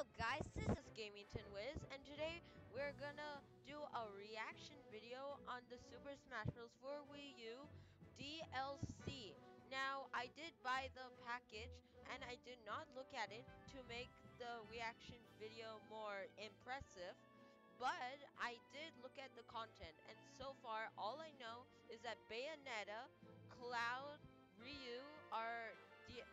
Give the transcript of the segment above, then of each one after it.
Guys, this is GamingTon Whiz, and today we're gonna do a reaction video on the Super Smash Bros. for Wii U DLC. Now, I did buy the package, and I did not look at it to make the reaction video more impressive, but I did look at the content, and so far, all I know is that Bayonetta, Cloud, Ryu are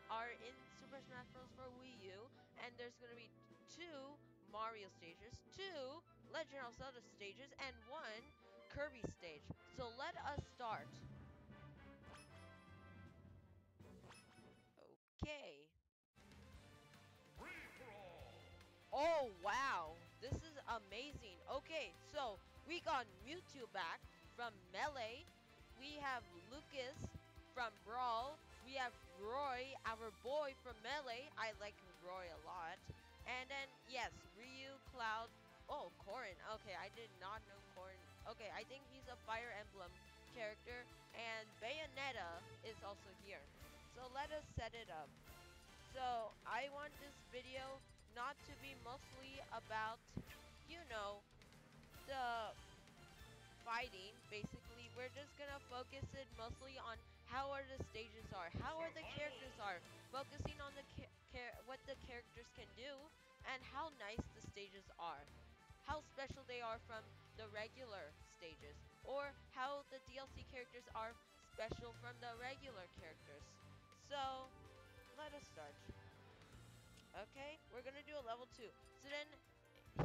are in Super Smash Bros. for Wii U, and there's gonna be two Mario stages, two Legend of Zelda stages, and one Kirby stage. So let us start. Okay. Oh, wow. This is amazing. Okay, so we got Mewtwo back from Melee. We have Lucas from Brawl. We have Roy, our boy from Melee. I like Roy a lot. And then, yes, Ryu, Cloud. Oh, Corrin. Okay, I did not know Corrin. Okay, I think he's a Fire Emblem character. And Bayonetta is also here. So let us set it up. So I want this video not to be mostly about, you know, the fighting. Basically, we're just gonna focus it mostly on how are the stages are, how are the characters are, focusing on the what the characters can do, and how nice the stages are, how special they are from the regular stages, or how the DLC characters are special from the regular characters. So, let us start. Okay, we're gonna do a level 2. So then,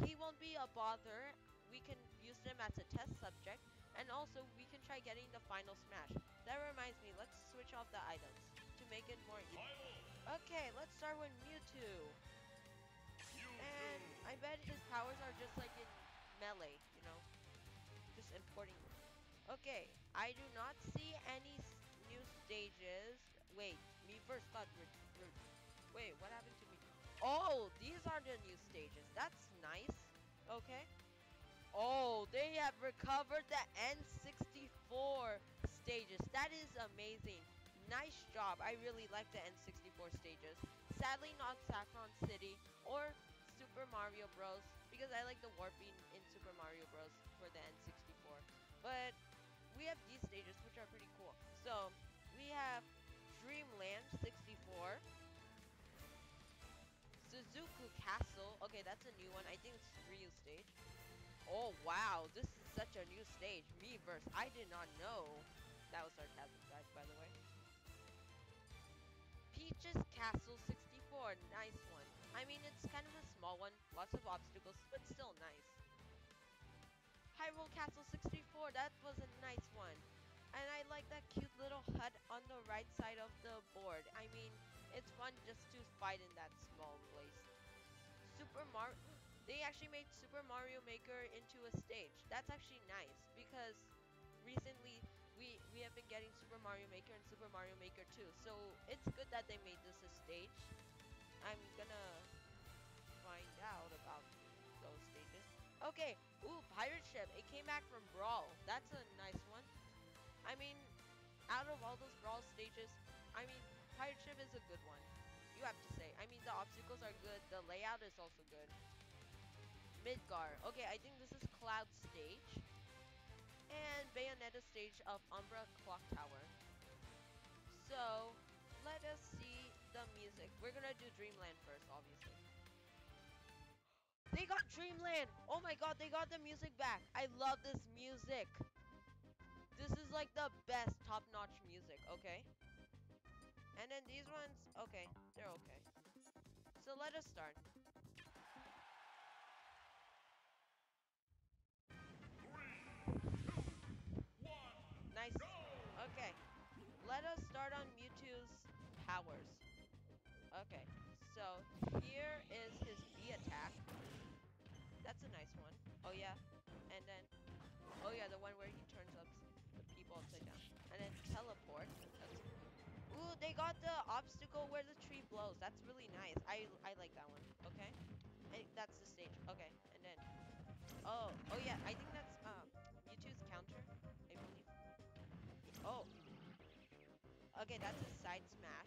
he won't be a bother. We can use them as a test subject, and also we can try getting the final smash. That reminds me, let's switch off the items make it more easy. Okay, let's start with Mewtwo. And I bet his powers are just like in Melee, you know? Just importing. Okay, I do not see any new stages. Wait, me first got Wait, what happened to me? Oh, these are the new stages. That's nice. Okay. Oh, they have recovered the N64 stages. That is amazing. Nice job. I really like the N64 stages. Sadly not Saffron City or Super Mario Bros. Because I like the warping in Super Mario Bros. for the N64. But we have these stages which are pretty cool. So we have Dreamland 64. Suzaku Castle. Okay, that's a new one. I think it's Ryu stage. Oh wow, this is such a new stage. Miiverse. I did not know. That was sarcasm, guys, by the way. Peach's Castle 64, nice one. I mean, it's kind of a small one, lots of obstacles, but still nice. Hyrule Castle 64, that was a nice one. And I like that cute little hut on the right side of the board. I mean, it's fun just to fight in that small place. Super Mario... They actually made Super Mario Maker into a stage. That's actually nice, because recently we we have been getting Super Mario Maker and Super Mario Maker 2. So it's good that they made this a stage. I'm gonna find out about those stages. Okay, ooh, Pirate Ship. It came back from Brawl. That's a nice one. I mean, out of all those Brawl stages, I mean, Pirate Ship is a good one. You have to say. I mean, the obstacles are good. The layout is also good. Midgar. Okay, I think this is Cloud Stage and Bayonetta stage of Umbra Clock Tower. So, let us see the music. We're gonna do Dreamland first, obviously. They got Dreamland! Oh my god, they got the music back! I love this music! This is like the best top-notch music, okay? And then these ones, okay, they're okay. So let us start. Powers. Okay. So, here is his V attack. That's a nice one. Oh, yeah. And then... Oh, yeah, the one where he turns up the people upside down. And then teleport. That's, ooh, they got the obstacle where the tree blows. That's really nice. I, I like that one. Okay. And that's the stage. Okay. And then... Oh, oh yeah, I think that's uh, Mewtwo's counter, I believe. Oh. Okay, that's a side smash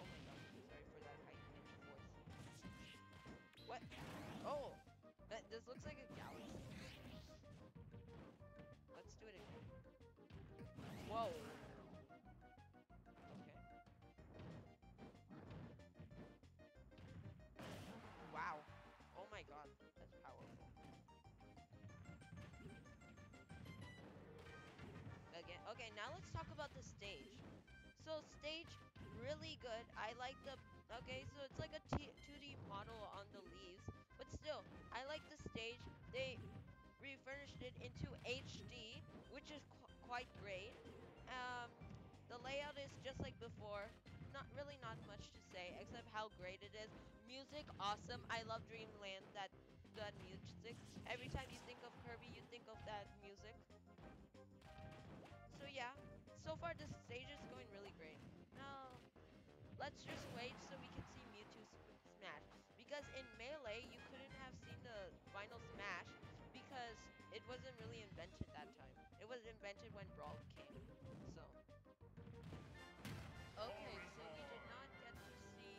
oh my god, sorry for that high pitched voice. What? Oh! That this looks like a galaxy. Let's do it again. Whoa! Okay. Wow. Oh my god, that's powerful. Again. Okay, now let's talk about the stage. So stage really good. I like the, okay, so it's like a t 2D model on the leaves, but still, I like the stage. They refurnished it into HD, which is qu quite great. Um, the layout is just like before. Not really not much to say, except how great it is. Music, awesome. I love Dreamland, that, that music. Every time you think of Kirby, you think of that music. So yeah, so far this stage is going really great. Now, let's just wait so we can see Mewtwo smash. Because in Melee, you couldn't have seen the final smash because it wasn't really invented that time. It was invented when Brawl came. So. Okay, so we did not get to see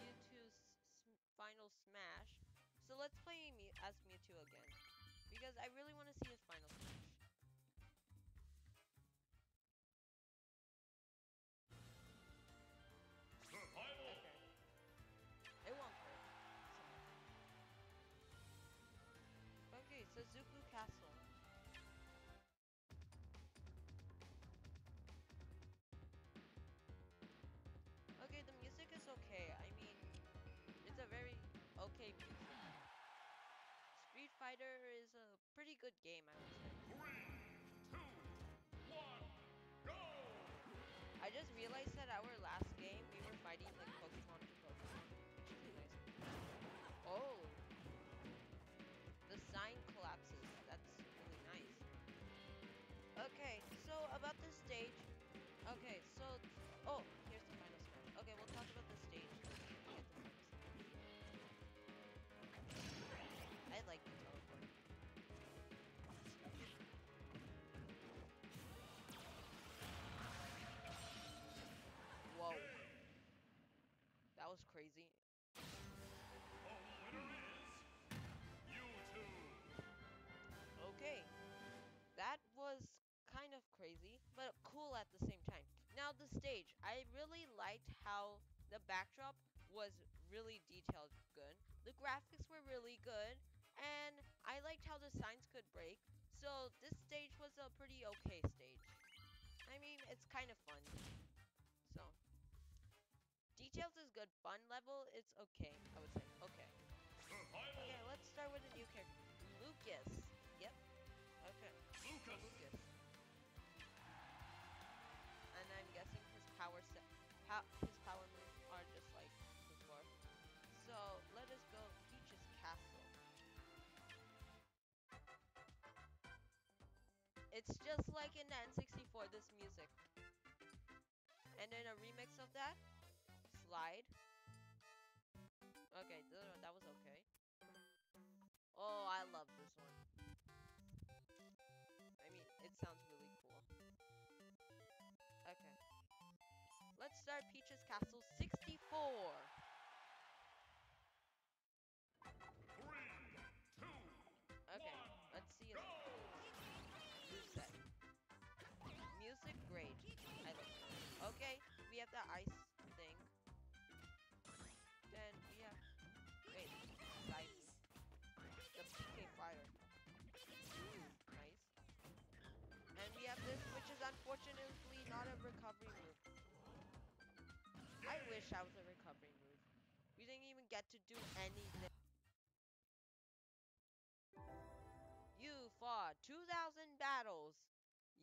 Mewtwo's final smash. So let's play as Mewtwo again. Because I really want to see his Fighter is a pretty good game, I would say. Three, two, one, go! I just realized that our last game, we were fighting like Pokemon to Pokemon. Oh! The sign collapses. That's really nice. Okay, so about the stage. Okay, so oh, I really liked how the backdrop was really detailed good. The graphics were really good, and I liked how the signs could break. So this stage was a pretty okay stage. I mean, it's kind of fun. So details is good. Fun level, it's okay. I would say okay. Okay, let's start with a new character. Lucas. Yep. Okay. Lucas. Lucas. His power moves are just like before. So let us go Peach's castle. It's just like in the N64, this music. And then a remix of that. Slide. Let's Peach's Castle 64. Three, two, Okay, one, let's see moveset. Music, great. I like it. Okay, we have the ice thing. Then we have... Wait, side The PK fire. Ooh, nice. And we have this, which is unfortunately not a recovery move. I wish I was a recovery move. We didn't even get to do anything. You fought 2,000 battles.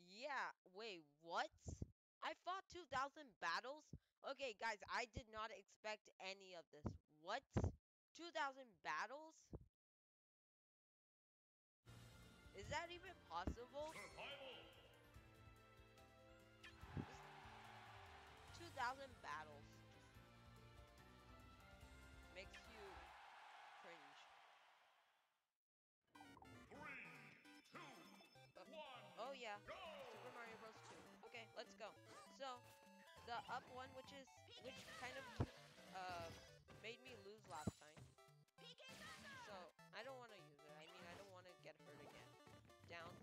Yeah, wait, what? I fought 2,000 battles? Okay, guys, I did not expect any of this. What? 2,000 battles? Is that even possible? Survival. 2,000 the up one, which is which kind of uh, made me lose last time. So I don't want to use it. I mean, I don't want to get hurt again. Down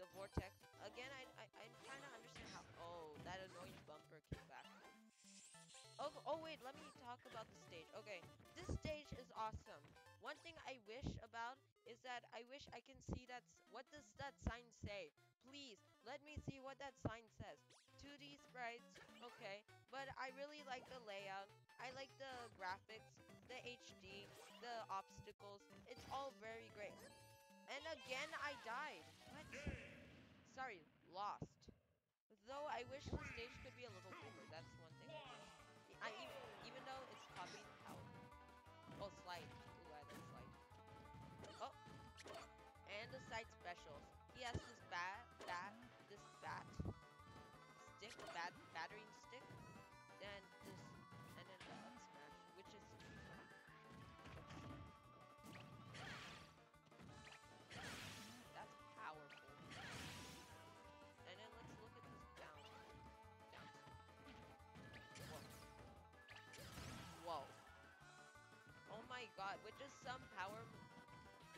the vortex again. I I, I kind of understand how. Oh, that annoying bumper came back. Oh, oh wait, let me talk about the stage. Okay, this stage is awesome. One thing I wish about is that I wish I can see that. What does that sign say? Please, let me see what that sign says. 2D sprites, okay, but I really like the layout. I like the graphics, the HD, the obstacles. It's all very great. And again, I died. What? Sorry, lost. Though I wish the stage could be a little bigger. That's one thing. I even, even though it's copying power. Oh, slide. Ooh, I like slide. Oh, and the side specials. Just some power,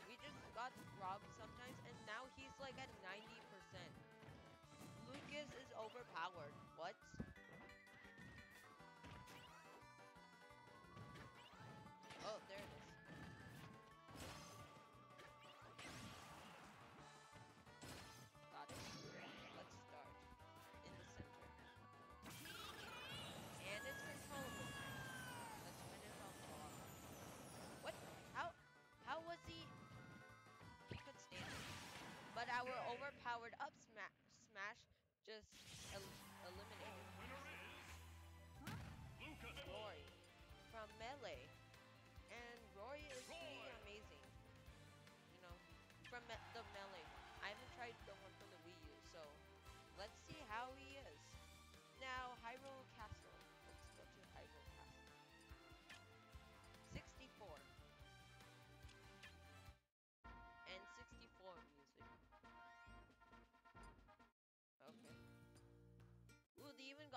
we just got robbed sometimes, and now he's like at 90%. Lucas is overpowered. Overpowered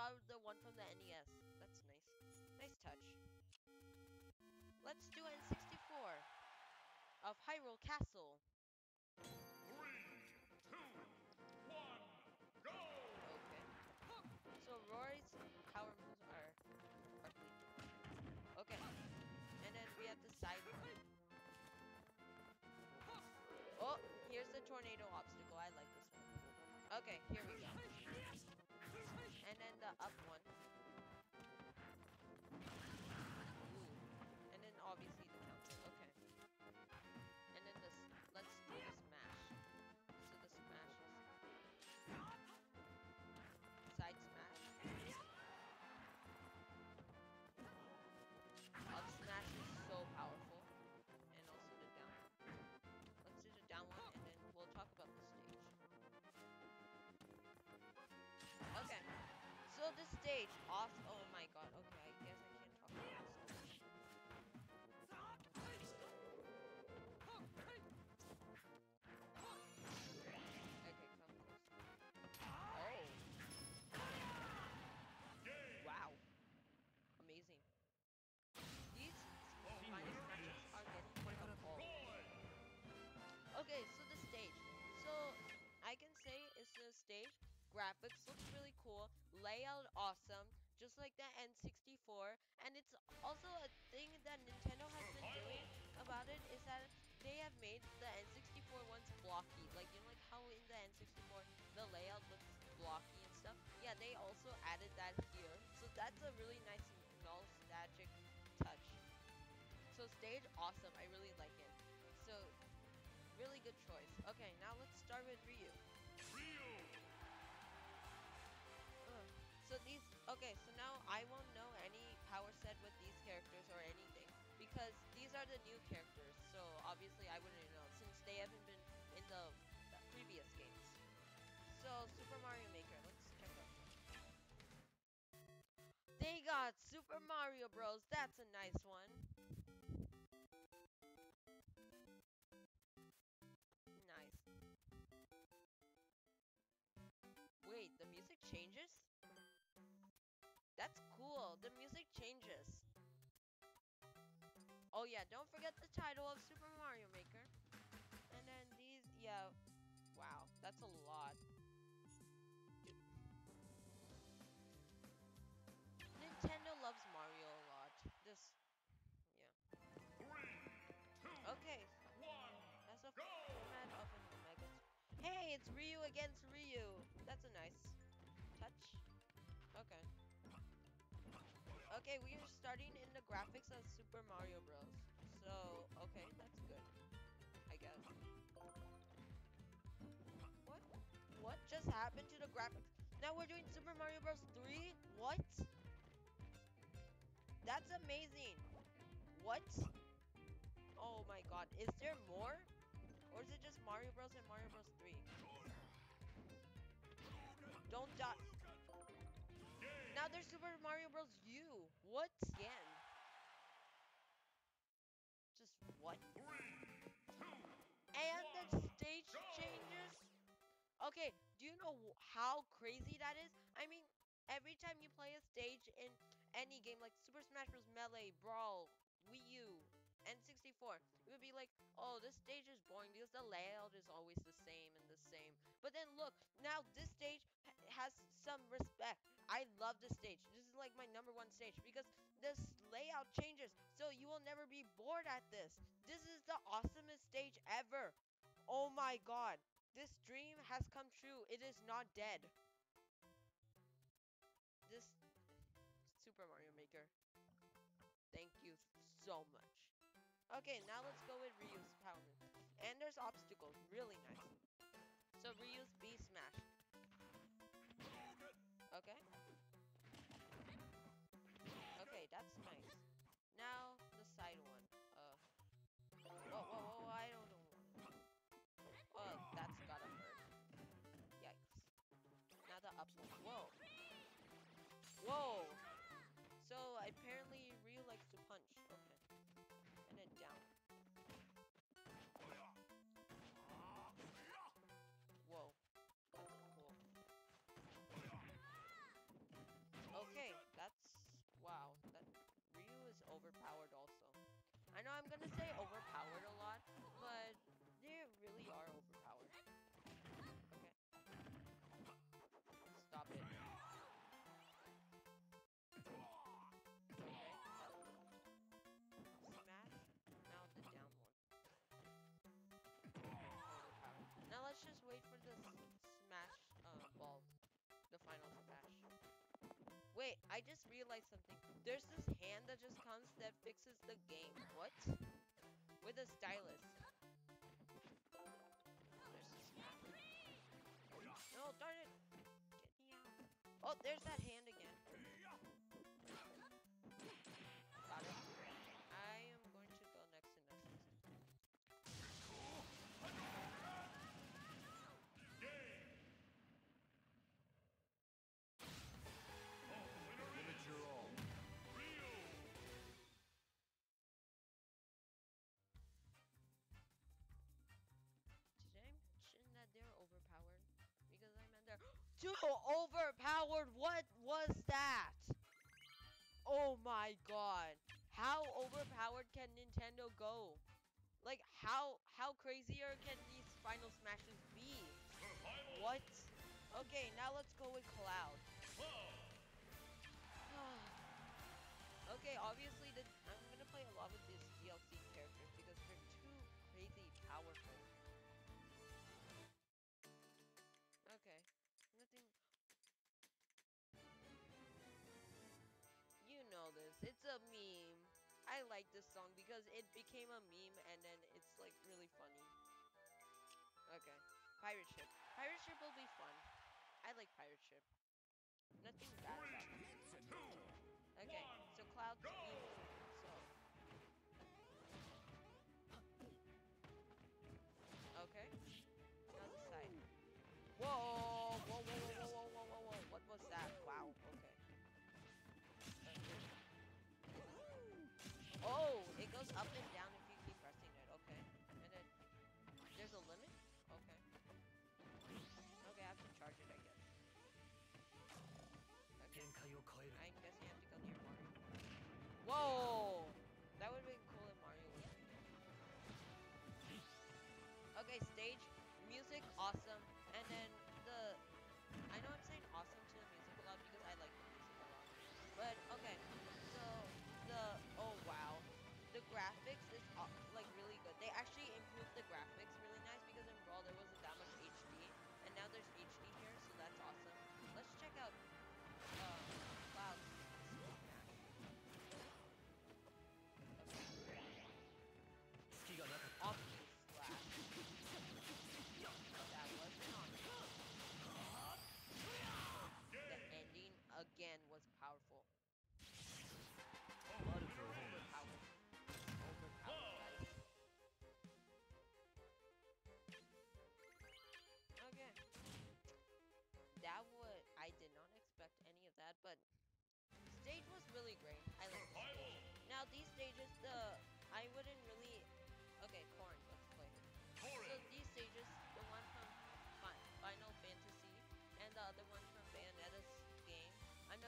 got the one from the NES. That's nice. Nice touch. Let's do N64 of Hyrule Castle. Three, two, one, go! Okay. So Roy's power moves are. Okay. And then we have the side. Oh, here's the tornado obstacle. I like this one. Okay, here we go. Up one. Stage off oh Like the N64. And it's also a thing that Nintendo has been doing about it is that they have made the N64 ones blocky. Like you know like how in the N64 the layout looks blocky and stuff. Yeah, they also added that here. So that's a really nice nostalgic touch. So stage awesome. I really like it. So really good choice. Okay, now let's start with Ryu. Ryu. So these okay, so I won't know any power set with these characters or anything because these are the new characters. So obviously I wouldn't know since they haven't been in the, previous games. So Super Mario Maker, let's check out. They got Super Mario Bros. That's a nice one. the music changes. Oh yeah, don't forget the title of Super Mario Maker. And then these, yeah. Wow, that's a lot. Nintendo loves Mario a lot. This, yeah. Three, two, okay. One, that's a go! format of an Omega. Hey, it's Ryu against Ryu. That's a nice touch. Okay. Okay, we are starting in the graphics of Super Mario Bros. So, okay, that's good. I guess. What? What just happened to the graphics? Now we're doing Super Mario Bros. 3? What? That's amazing. What? Oh my god. Is there more? Or is it just Mario Bros. and Mario Bros. 3? Don't die. Now there's Super Mario Bros. U. What? Again. Just what? And the stage changes? Okay, do you know how crazy that is? I mean, every time you play a stage in any game like Super Smash Bros. Melee, Brawl, Wii U, N64, it would be like, oh, this stage is boring because the layout is always the same and the same. But then look, now this stage has some respect. I love this stage. This is like my number one stage because this layout changes, so you will never be bored at this. This is the awesomest stage ever. Oh my god. This dream has come true. It is not dead. This Super Mario Maker. Thank you so much. Okay, now let's go with Ryu's power. And there's obstacles. Really nice. So Ryu's B smash. I'm gonna say overpowered Wait, I just realized something. There's this hand that just comes that fixes the game. What? With a stylus. No, darn it! Oh, there's that hand too overpowered. What was that? Oh my god. How overpowered can Nintendo go? Like how how crazier can these final smashes be? What? Okay, now let's go with Cloud. okay, obviously the, I like this song because it became a meme and then it's like really funny. Okay, pirate ship. Pirate ship will be fun. I like pirate ship. Nothing bad about it. Okay, so Cloud speed. Whoa!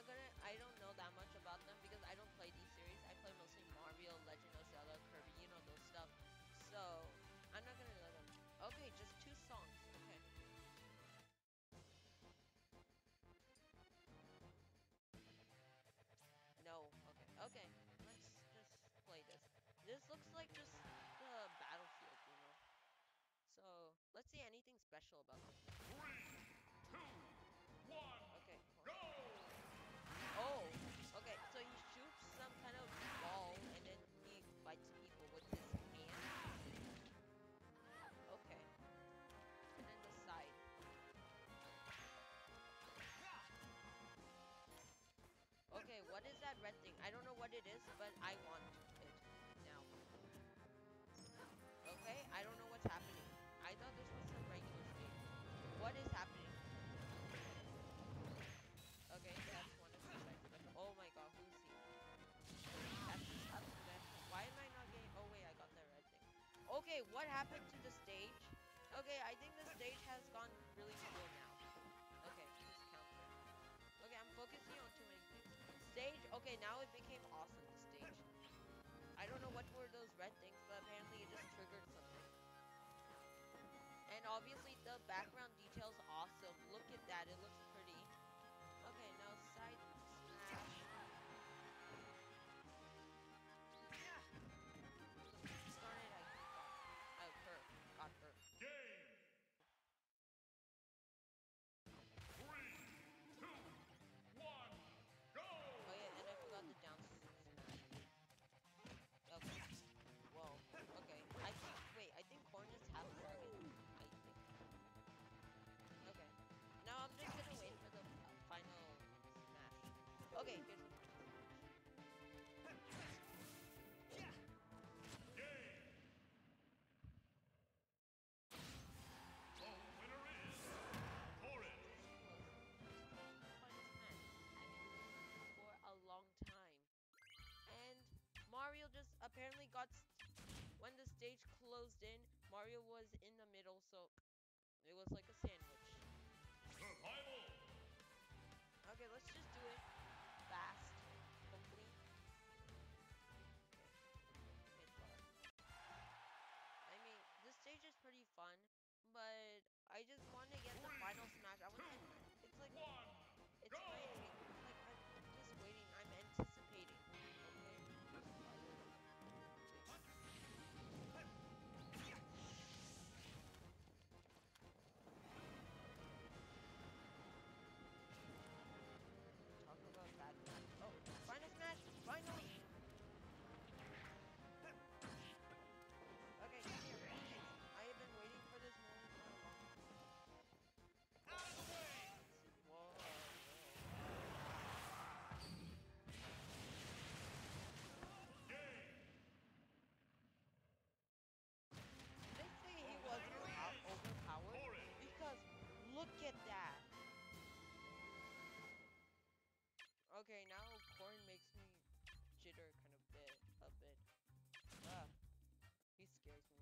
not gonna, I don't know that much about them because I don't play these series. I play mostly Mario, Legend of Zelda, Kirby, you know those stuff. So, I'm not gonna let them. Okay, just two songs, okay. No, okay, okay, let's just play this. This looks like just the battlefield, you know. So, let's see anything special about this. that red thing. I don't know what it is, but I want it now. Okay, I don't know what's happening. I thought this was a regular state. What is happening? Okay, that's one of the guys. Oh my god, who's he? That's up to them. Why am I not getting... Oh wait, I got that red thing. Okay, what happened to the stage? Okay, I think the stage has gone really cool now. Okay, now it became awesome, this stage. I don't know what were those red things, but apparently it just triggered something. And obviously the background Okay, now Corrin makes me jitter kind of bit a bit. Ah, he scares me.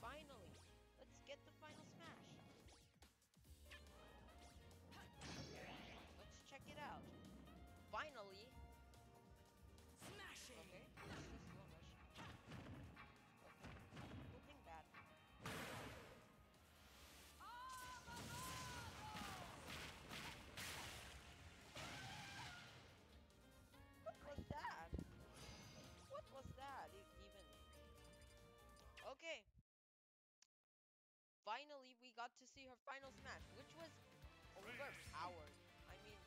Finally. Got to see her final smash, which was overpowered. I mean,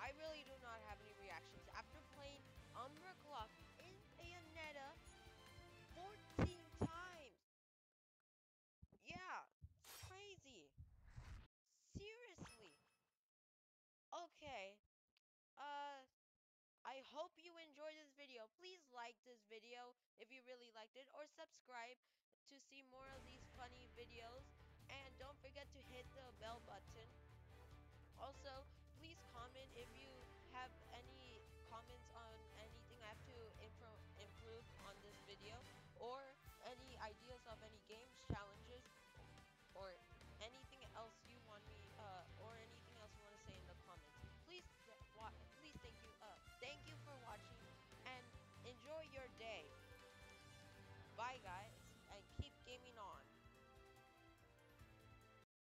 I really do not have any reactions. After playing Umbra Clock in Bayonetta 14 times. Yeah, it's crazy. Seriously. Okay. Uh, I hope you enjoyed this video. Please like this video if you really liked it or subscribe to see more of these funny videos. And don't forget to hit the bell button. Also, please comment if you